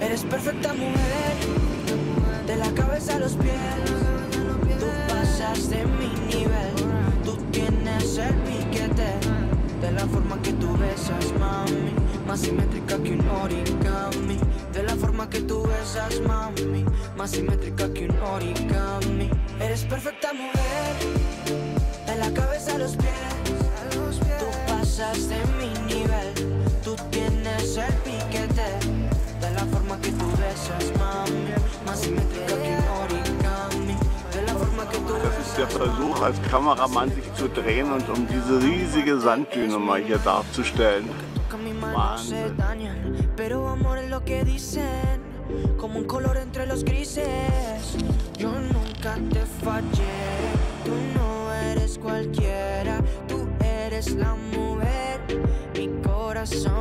Eres perfecta mujer, de la cabeza a los pies. Tú pasas de mi nivel, tú tienes el piquete. De la forma que tú besas, mami, más simétrica que un origami. De la forma que tú besas, mami, más simétrica que un origami. Eres perfecta mujer, de la cabeza a los pies. Tú pasas de mi der Versuch, als Kameramann sich zu drehen und um diese riesige Sanddüne mal hier darzustellen. Dicen, como un color entre los grises. Yo nunca te fallé, tú no eres cualquiera, tú eres la mujer, mi corazón.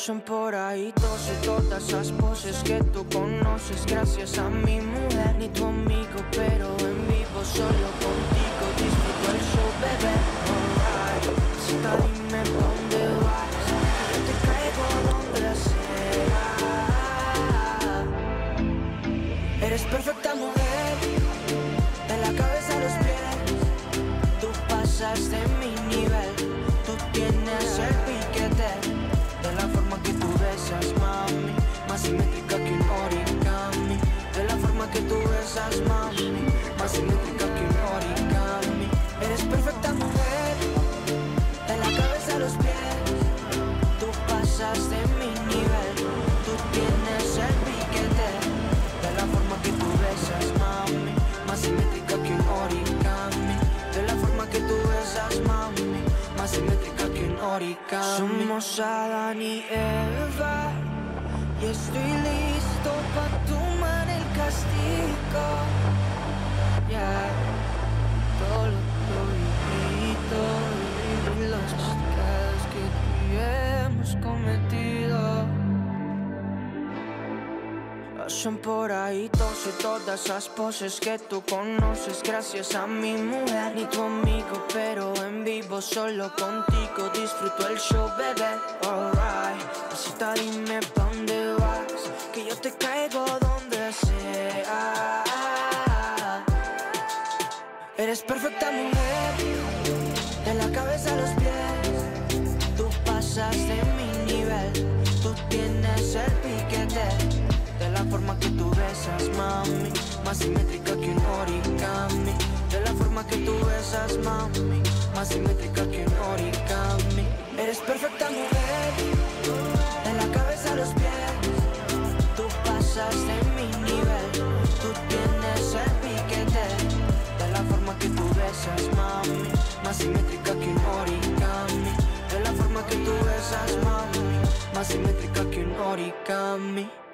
Pasan por ahí todos y todas esas poses que tú conoces gracias a mi mujer, ni tu amigo, pero en vivo solo contigo disfruto el show, bebé. Alright, Cita, dime dónde vas, yo te caigo donde sea. Eres perfecta mujer, de la cabeza a los pies. Tú pasas de mi nivel, tú tienes el piquete. Más simétrica que un origami. Eres perfecta mujer, de la cabeza a los pies. Tú pasas de mi nivel, tú tienes el piquete. De la forma que tú besas, mami, más simétrica que un origami. De la forma que tú besas, mami, más simétrica que un origami. Somos Adán y Eva, y estoy listo para tomar el castigo. Ya, todo lo lo viví, los pecados que tú y hemos cometido. Pasan por ahí todos y todas esas poses que tú conoces gracias a mi mujer ni tu amigo, pero en vivo solo contigo disfruto el show, bebé. Alright, perfecta mujer, de la cabeza a los pies. Tú pasas de mi nivel, tú tienes el piquete. De la forma que tú besas, mami, más simétrica que un origami. De la forma que tú besas, mami, más simétrica que un origami. Eres perfecta mujer, De la